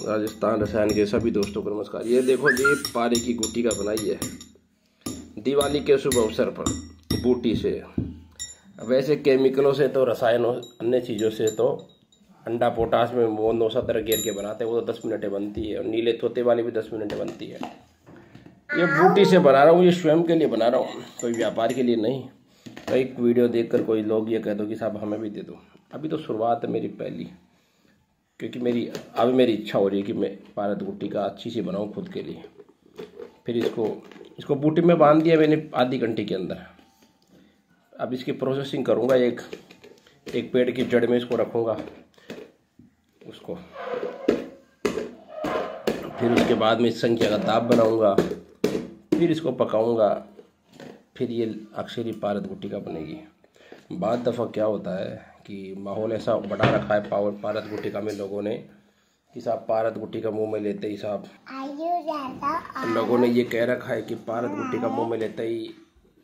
राजस्थान, रसायन के सभी दोस्तों को नमस्कार। ये देखो, ये पारे की गुटी का बनाई है। दिवाली के शुभ अवसर पर बूटी से। वैसे केमिकलों से तो रसायनों, अन्य चीज़ों से तो अंडा पोटास में वो नौ सत्तर गेर के बनाते हैं, वो तो दस मिनटें बनती है। और नीले तोते वाली भी दस मिनटें बनती है। ये बूटी से बना रहा हूँ, ये स्वयं के लिए बना रहा हूँ, कोई व्यापार के लिए नहीं। कई वीडियो देखकर कोई लोग ये कह दो कि साहब हमें भी दे दो। अभी तो शुरुआत है मेरी पहली। क्योंकि मेरी, अभी मेरी इच्छा हो रही है कि मैं पारद गुट्टी का अच्छी सी बनाऊँ खुद के लिए। फिर इसको इसको बूटी में बाँध दिया मैंने आधी घंटे के अंदर। अब इसकी प्रोसेसिंग करूँगा, एक एक पेड़ की जड़ में इसको रखूँगा, उसको। फिर उसके बाद में इस संख्या का दाब बनाऊँगा, फिर इसको पकाऊँगा, फिर ये अक्षरी पारद गुट्टी का बनेगी। बाद दफ़ा क्या होता है? कि माहौल ऐसा बढ़ा रखा है पावर पारद गुटिका में लोगों ने कि साहब पारद गुटिका मुँह में लेते ही साहब लोगों ने ये कह रखा है कि पारद गुटिका मुँह में लेते ही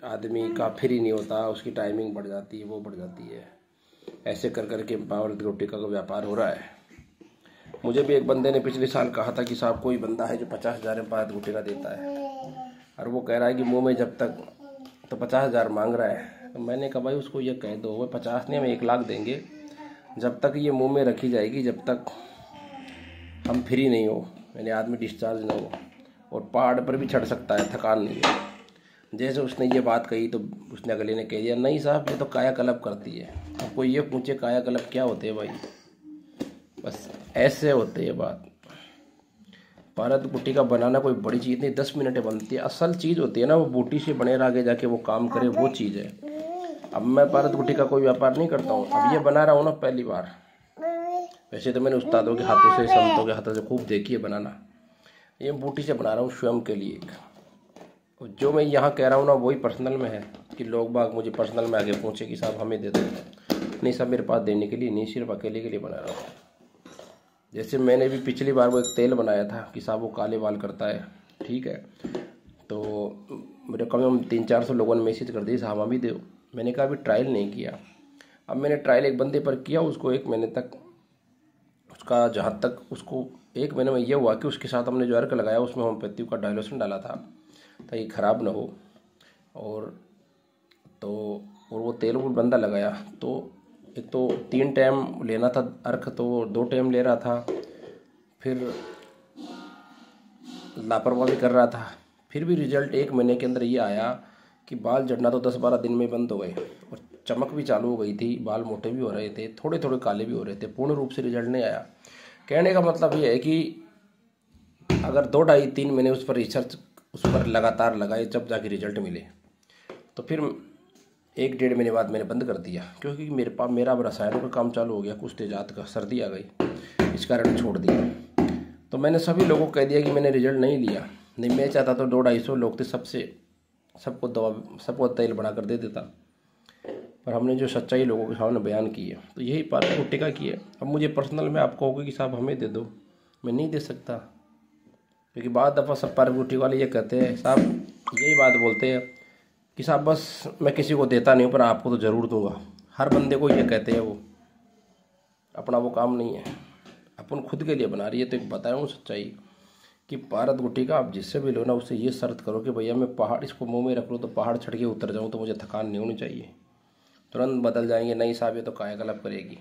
आदमी का फिर ही नहीं होता उसकी टाइमिंग बढ़ जाती है वो बढ़ जाती है। ऐसे कर करके पारद गुटिका का व्यापार हो रहा है। मुझे भी एक बंदे ने पिछले साल कहा था कि साहब कोई बंदा है जो पचास हज़ार में पारद गुटिका देता है। और वो कह रहा है कि मुँह में जब तक तो पचास हज़ार मांग रहा है। मैंने कहा भाई उसको ये कह दो वो पचास नहीं हम एक लाख देंगे। जब तक ये मुँह में रखी जाएगी जब तक हम फ्री नहीं हो यानी आदमी डिस्चार्ज ना हो और पहाड़ पर भी चढ़ सकता है थकान नहीं है। जैसे उसने ये बात कही तो उसने अगले ने कह दिया नहीं साहब ये तो कायाकल्प करती है। कोई ये पूछे कायाकल्प क्या होते हैं भाई? बस ऐसे होते हैं बात। भारत बूटी का बनाना कोई बड़ी चीज़ नहीं दस मिनटें बनती है। असल चीज़ होती है ना वो बूटी से बने आगे जाके वो काम करे वो चीज़ है। अब मैं भारत गुटी का कोई व्यापार नहीं करता हूँ। अब ये बना रहा हूँ ना पहली बार। वैसे तो मैंने उस्तादों के हाथों से, संतों के हाथों से खूब देखी है बनाना। ये बूटी से बना रहा हूँ स्वयं के लिए एक। जो मैं यहाँ कह रहा हूँ ना, वही पर्सनल में है कि लोग बाग मुझे पर्सनल में आगे पूछे कि साहब हमें दे दो। नहीं सब मेरे पास देने के लिए नहीं, सिर्फ़ अकेले के लिए बना रहा हूँ। जैसे मैंने भी पिछली बार वो एक तेल बनाया था कि साहब वो काले बाल करता है, ठीक है? तो मेरे कम कम तीन चार सौ लोगों ने मैसेज कर दी साहब अभी दो। मैंने कहा, अभी ट्रायल नहीं किया। अब मैंने ट्रायल एक बंदे पर किया, उसको एक महीने तक, उसका जहाँ तक, उसको एक महीने में यह हुआ कि उसके साथ हमने जो अर्क लगाया, उसमें होम्योपैथी का डायलोसन डाला था, ताकि ख़राब ना हो। और तो और वो तेल वो बंदा लगाया। तो एक तो तीन टाइम लेना था अर्क तो दो टाइम ले रहा था। फिर लापरवाही कर रहा था। फिर भी रिज़ल्ट एक महीने के अंदर ये आया कि बाल जड़ना तो दस बारह दिन में बंद हो गए और चमक भी चालू हो गई थी, बाल मोटे भी हो रहे थे थोड़े थोड़े काले भी हो रहे थे, पूर्ण रूप से रिज़ल्ट नहीं आया। कहने का मतलब ये है कि अगर दो ढाई तीन महीने उस पर रिसर्च, उस पर लगातार लगाए, जब जाके रिज़ल्ट मिले तो फिर एक डेढ़ महीने बाद मैंने बंद कर दिया, क्योंकि मेरे पास मेरा अब रसायनों का काम चालू हो गया, कुछ तेजात का, सर्दी आ गई, इस कारण छोड़ दिया। तो मैंने सभी लोगों को कह दिया कि मैंने रिज़ल्ट नहीं लिया, नहीं, मैं चाहता तो दो ढाई सौ लोग थे सबसे सबको दवा, सबको तेल बना कर दे देता। पर हमने जो सच्चाई लोगों के सामने बयान की है तो यही बात को टिका की है। अब मुझे पर्सनल में आप कहोगे कि साहब हमें दे दो। मैं नहीं दे सकता। क्योंकि बाद दफ़ा सब पार गुटी वाले ये कहते हैं, साहब यही बात बोलते हैं कि साहब बस मैं किसी को देता नहीं हूँ, पर आपको तो ज़रूर दूँगा। हर बंदे को ये कहते हैं वो, अपना वो काम नहीं है। अपन खुद के लिए बना रही है तो एक बताया हूँ सच्चाई। कि भारत गुटी का आप जिससे भी लो ना उससे ये शर्त करो कि भैया मैं पहाड़, इसको मुँह में रख लूँ तो पहाड़ छड़ के उतर जाऊँ तो मुझे थकान नहीं होनी चाहिए। तुरंत बदल जाएँगे, नहीं साहब, ये तो कायाकल्प करेगी।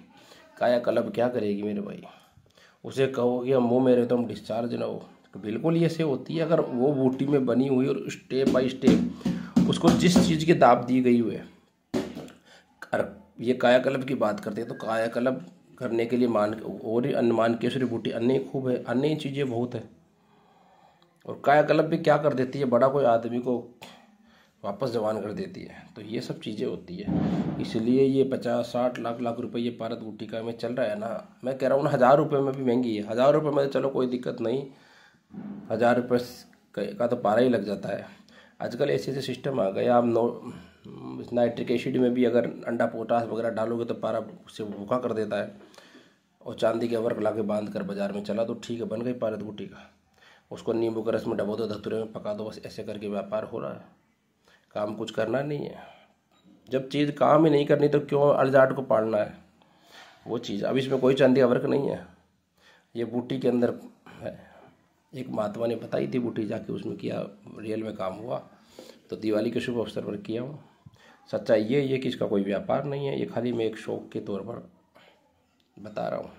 कायाकल्प क्या करेगी मेरे भाई? उसे कहो कि हम मुँह में रहे तो हम डिस्चार्ज ना हो। तो बिल्कुल ये से होती है, अगर वो बूटी में बनी हुई और स्टेप बाई स्टेप उसको जिस चीज़ की दाब दी गई हुई है ये कायाकल्प की बात करते हैं तो कायाकल्प करने के लिए मान, और अनुमान केसरी बूटी, अन्य खूब है, अन्य चीज़ें बहुत है। और कायाकल्प भी क्या कर देती है? बड़ा कोई आदमी को वापस जवान कर देती है। तो ये सब चीज़ें होती है। इसलिए ये पचास, साठ लाख लाख रुपए ये पारत गुटिका में चल रहा है ना। मैं कह रहा हूँ ना, हज़ार रुपये में भी महँगी है। हज़ार रुपये में तो चलो कोई दिक्कत नहीं। हज़ार रुपये का तो पारा ही लग जाता है। आजकल ऐसे ऐसे सिस्टम आ गए आप नो नाइट्रिक एसिड में भी अगर अंडा, पोटास वगैरह डालोगे तो पारा उससे भूखा कर देता है। और चांदी के वर्क ला के बाँध कर बाज़ार में चला तो ठीक है, बन गई पारत गुटी का उसको नींबू का रस में डबो दो, धतुरे में पका दो, बस ऐसे करके व्यापार हो रहा है। काम कुछ करना नहीं है। जब चीज़ काम ही नहीं करनी तो क्यों अड़जाट को पालना है? वो चीज़। अब इसमें कोई चांदी का वर्क नहीं है। ये बूटी के अंदर है। एक महात्मा ने बताई थी बूटी जाके, उसमें किया, रियल में काम हुआ। तो दिवाली के शुभ अवसर पर किया हूँ। सच्चाई ये ये कि इसका कोई व्यापार नहीं है। ये खाली मैं एक शौक के तौर पर बता रहा हूँ।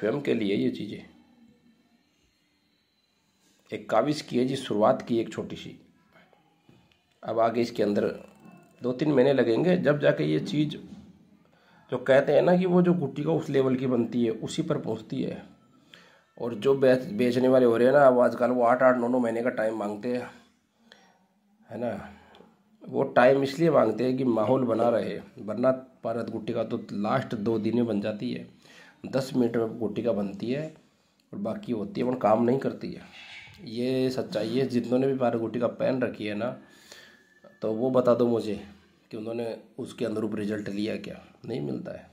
स्वयं के लिए ये चीज़ें। एक काविज की है जी, शुरुआत की एक छोटी सी। अब आगे इसके अंदर दो तीन महीने लगेंगे, जब जाके ये चीज़ जो कहते हैं ना कि वो जो गुट्टी का उस लेवल की बनती है, उसी पर पहुँचती है। और जो बेच, बेचने वाले हो रहे हैं ना, वो आजकल वो आठ आठ, नौ नौ महीने का टाइम मांगते हैं, है ना? वो टाइम इसलिए मांगते हैं कि माहौल बना रहे, वरना पारत गुट्टी का तो लास्ट दो दिन में बन जाती है। दस मिनट में गुट्टी का बनती है और बाकी होती है, वो काम नहीं करती है। ये सच्चाई है जितनों ने भी पारत गुट्टी का पेन रखी है ना तो वो बता दो मुझे कि उन्होंने उसके अनुरूप रिज़ल्ट लिया क्या? नहीं मिलता है।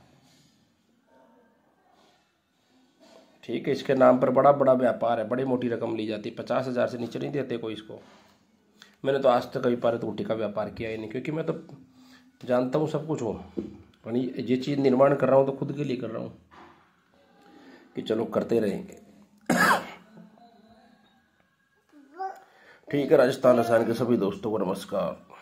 ठीक है, इसके नाम पर बड़ा बड़ा व्यापार है, बड़ी मोटी रकम ली जाती है, पचास हज़ार से नीचे नहीं देते कोई इसको। मैंने तो आज तक कभी पारित गुट्टी का व्यापार किया ही नहीं, क्योंकि मैं तो जानता हूँ सब कुछ हूँ यानी ये चीज़ निर्माण कर रहा हूँ तो खुद के लिए कर रहा हूँ कि चलो करते रहेंगे। ठीक है राजस्थान रसायन के सभी दोस्तों को नमस्कार।